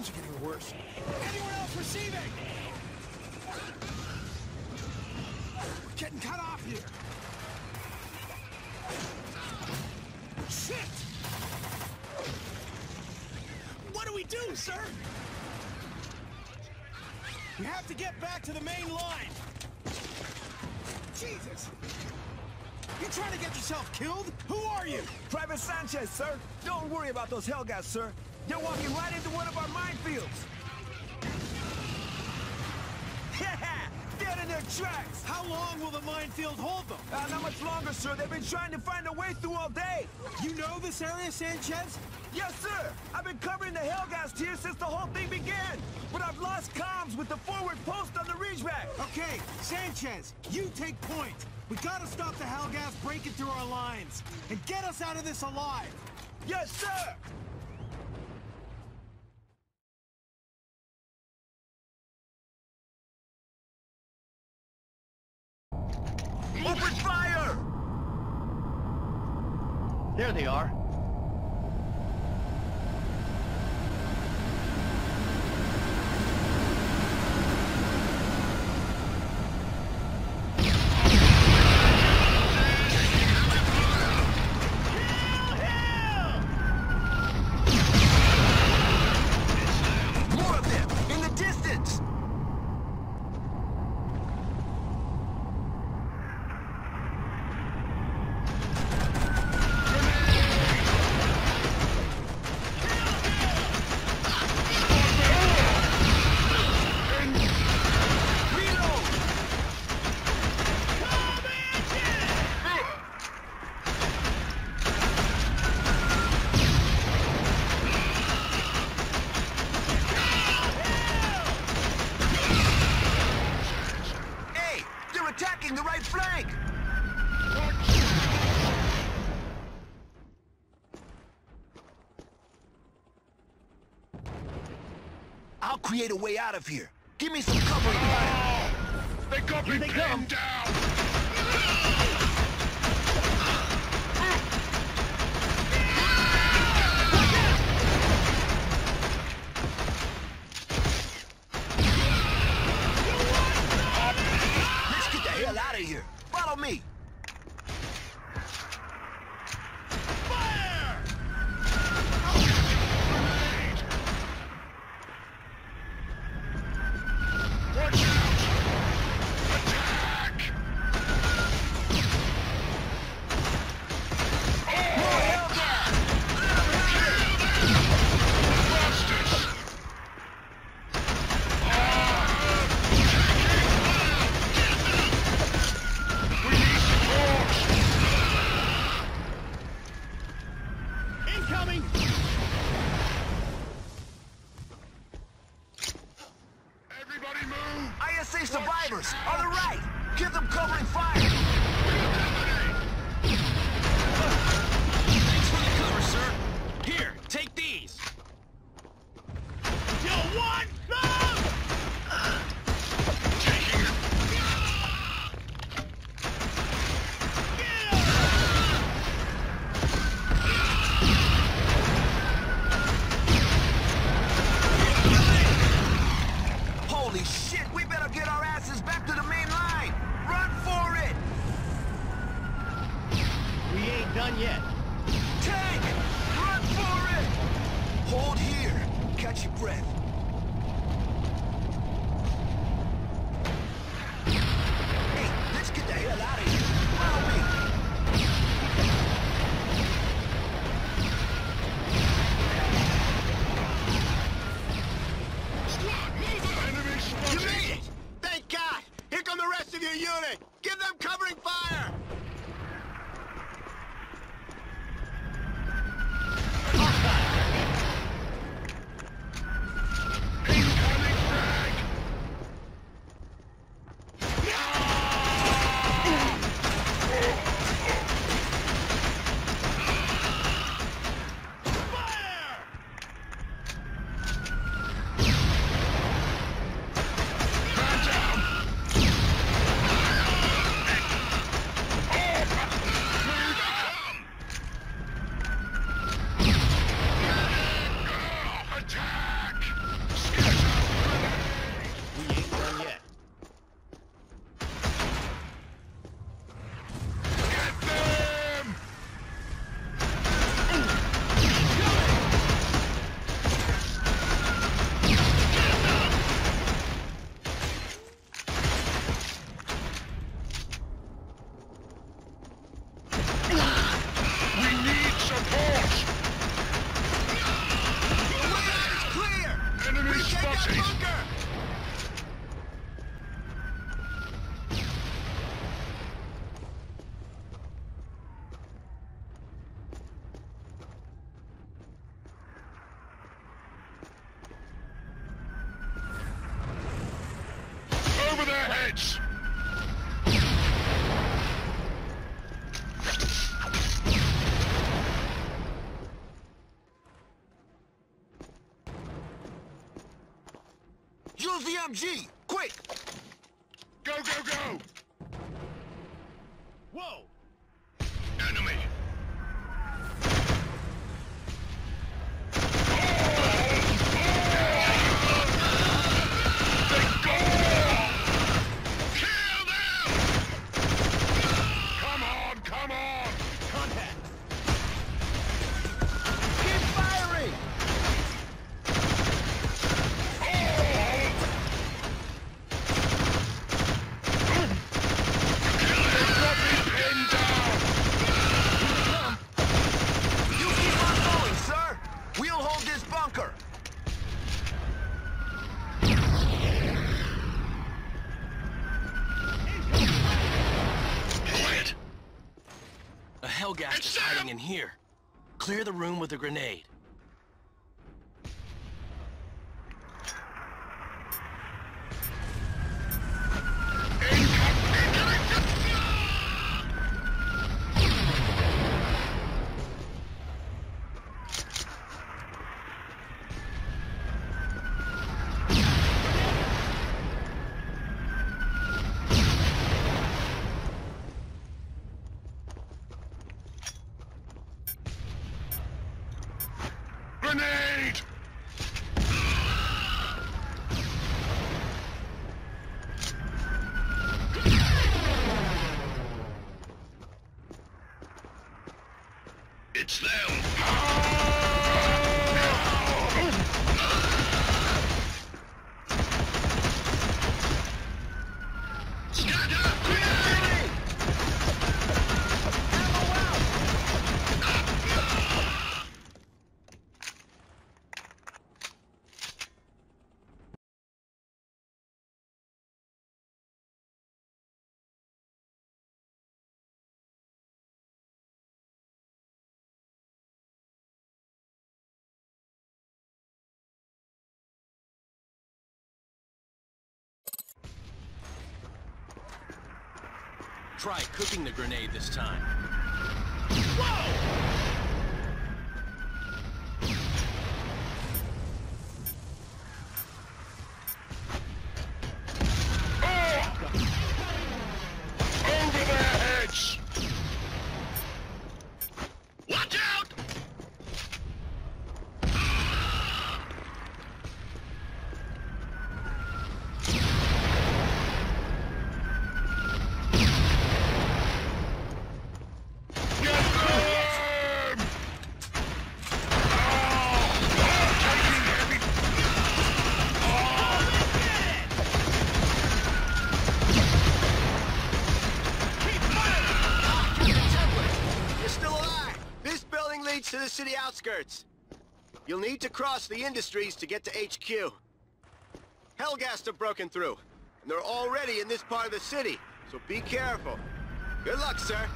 comms are getting worse. Anyone else receiving? We're getting cut off here. Shit! What do we do, sir? We have to get back to the main line. Jesus! You trying to get yourself killed? Who are you? Private Sanchez, sir. Don't worry about those Helghast, sir. They're walking right into one of our minefields. Dead in their tracks. How long will the minefield hold them? Uh, not much longer, sir. They've been trying to find a way through all day. You know this area, Sanchez? Yes, sir. I've been covering the Helghast here since the whole thing began. But I've lost comms with the forward post on the Ridgeback. Okay, Sanchez, you take point. We gotta stop the Helghast breaking through our lines and get us out of this alive. Yes, sir. Fire! There they are. Create a way out of here. Give me some cover fire. They got me pinned come. down! Incoming! Everybody move! ISA survivors, on the right! Give them covering fire! Hold here. Catch your breath. Hey, let's get the hell out of here. Follow me. Their heads! Use the MG! Quick! Go, go, go! Whoa! Enemy! Kill them! Come on, come on! Contact! Keep firing! Pinned down! You keep on going, sir! We'll hold this bunker! Quiet! Is hiding in here. Clear the room with a. Grenade! Try cooking the grenade this time. You'll need to cross the industries to get to HQ. Helghast have broken through, and they're already in this part of the city, so be careful. Good luck, sir.